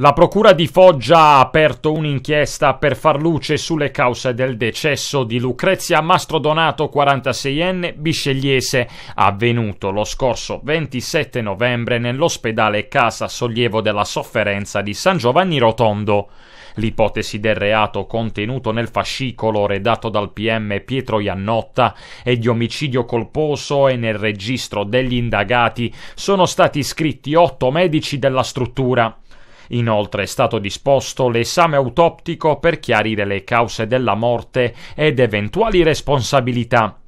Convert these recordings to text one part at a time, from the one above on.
La Procura di Foggia ha aperto un'inchiesta per far luce sulle cause del decesso di Lucrezia Mastrodonato, 46enne, biscegliese, avvenuto lo scorso 27 novembre nell'ospedale Casa Sollievo della Sofferenza di San Giovanni Rotondo. L'ipotesi del reato contenuto nel fascicolo redatto dal PM Pietro Iannotta e di omicidio colposo e nel registro degli indagati sono stati iscritti otto medici della struttura. Inoltre è stato disposto l'esame autoptico per chiarire le cause della morte ed eventuali responsabilità.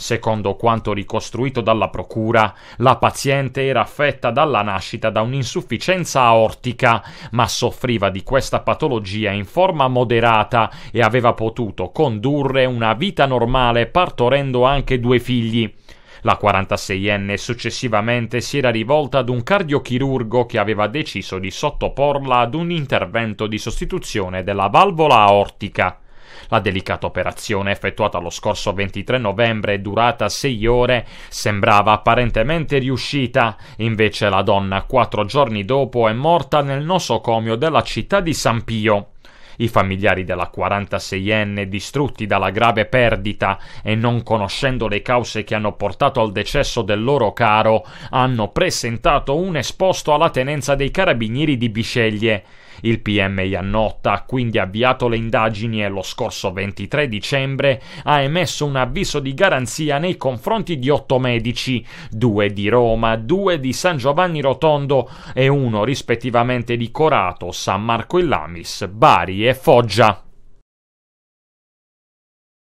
Secondo quanto ricostruito dalla procura, la paziente era affetta dalla nascita da un'insufficienza aortica, ma soffriva di questa patologia in forma moderata e aveva potuto condurre una vita normale partorendo anche due figli. La 46enne successivamente si era rivolta ad un cardiochirurgo che aveva deciso di sottoporla ad un intervento di sostituzione della valvola aortica. La delicata operazione effettuata lo scorso 23 novembre, durata sei ore, sembrava apparentemente riuscita, invece la donna quattro giorni dopo è morta nel nosocomio della città di San Pio. I familiari della 46enne, distrutti dalla grave perdita e non conoscendo le cause che hanno portato al decesso del loro caro, hanno presentato un esposto alla tenenza dei carabinieri di Bisceglie. Il PM Iannotta ha quindi avviato le indagini e lo scorso 23 dicembre ha emesso un avviso di garanzia nei confronti di otto medici, due di Roma, due di San Giovanni Rotondo e uno rispettivamente di Corato, San Marco in Lamis, Bari e Foggia.